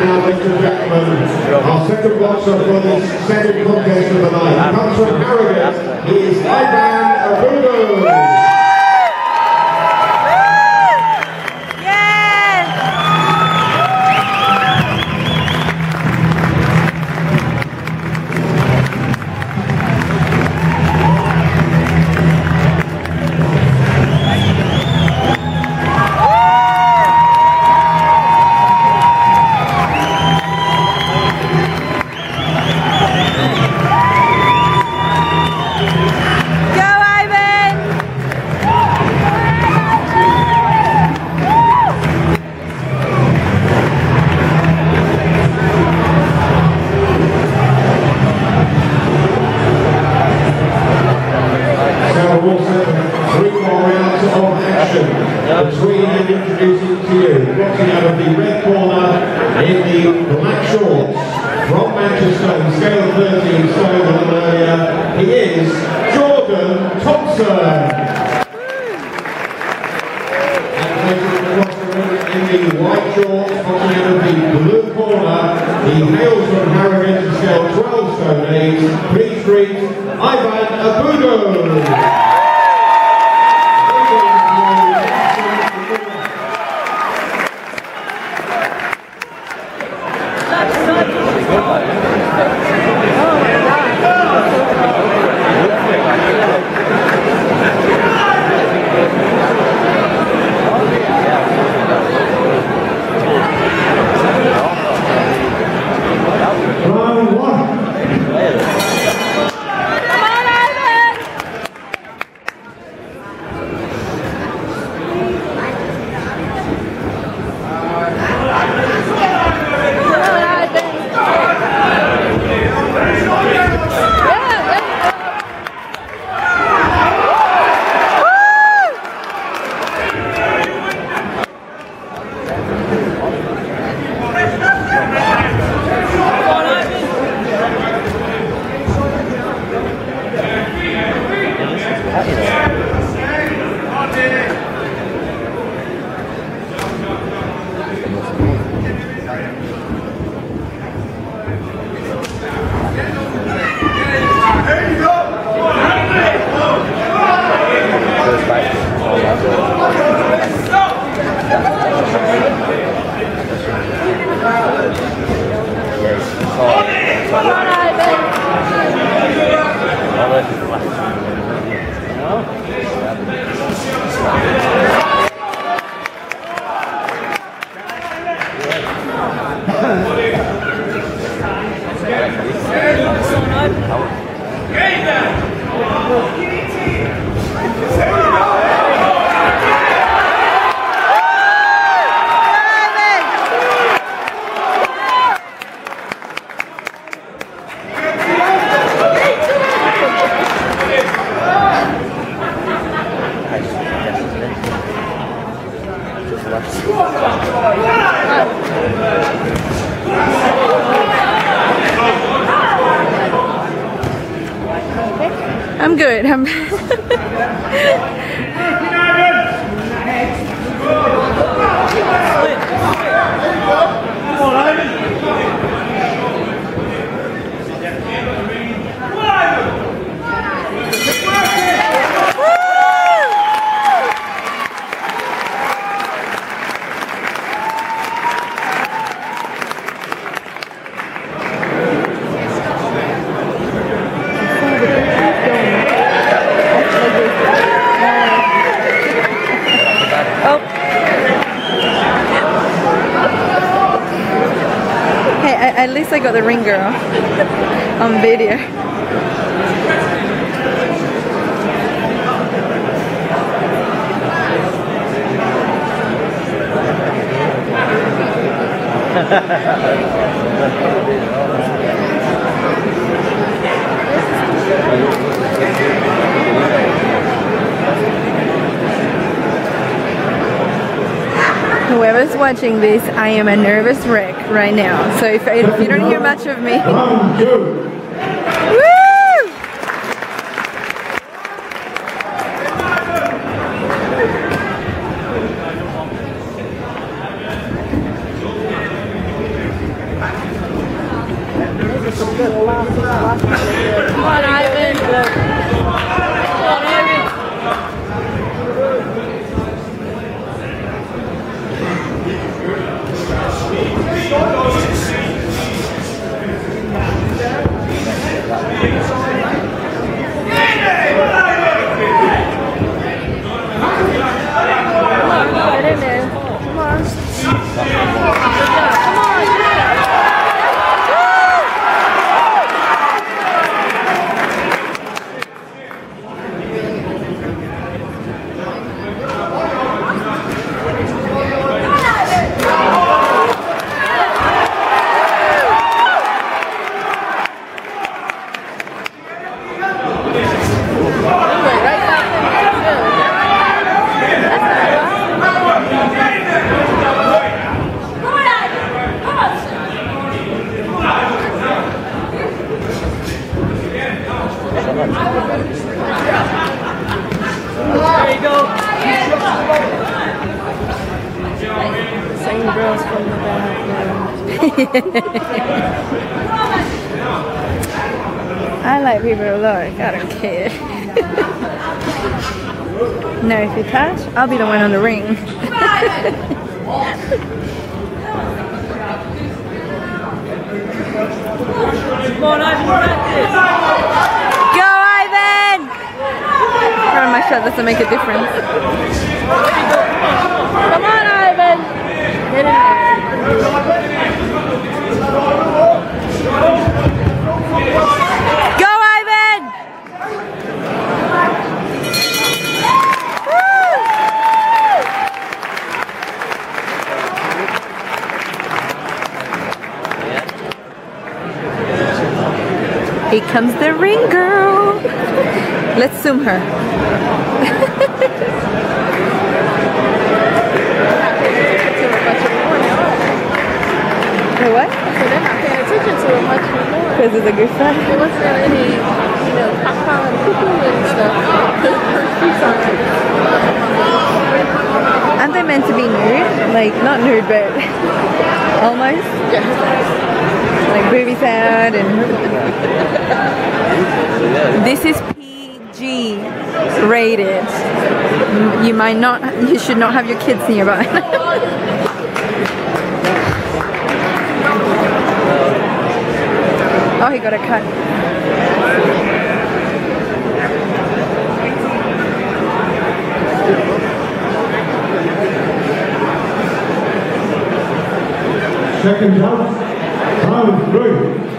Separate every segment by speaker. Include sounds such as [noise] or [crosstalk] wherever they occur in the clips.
Speaker 1: now Victor Jackman, our second boxer for this second contest of the night. He comes from Harrogate, he is Ivan Abudo. Thompson. And across the ring in the white shorts, boxing out of the blue corner, he hails from Harrogate to scale 12 stone 8. Please greet Ivan
Speaker 2: Abudo. Good. I'm got the ring girl on video. [laughs] Whoever's watching this, I am a nervous wreck right now. So if, if you don't hear much of me, I like people to look. I don't care. no, if you touch, I'll be the one on the ring.
Speaker 3: Come Ivan.
Speaker 2: Go, Ivan! Throwing my shot doesn't make a difference. Come on, Ivan! Get in there. Go, Ivan! Here comes the ring girl. Let's zoom her. What?
Speaker 4: Anymore.
Speaker 2: Because of the good side.
Speaker 4: wasn't any, you know, and stuff.
Speaker 2: Aren't they meant to be nude? Like, not nude, but almost. Like boobies out and. This is PG rated. You might not, you should not have your kids nearby. [laughs] oh, he got a cut.
Speaker 1: Second jump, round three.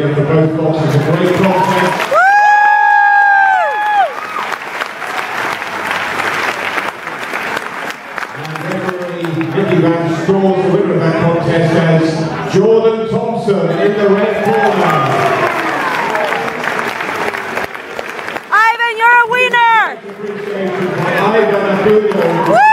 Speaker 1: at the both boxes. A great contest. Van the winner of that contest as Jordan Thompson in the red corner. Ivan, you're a winner! Ivan Abudo.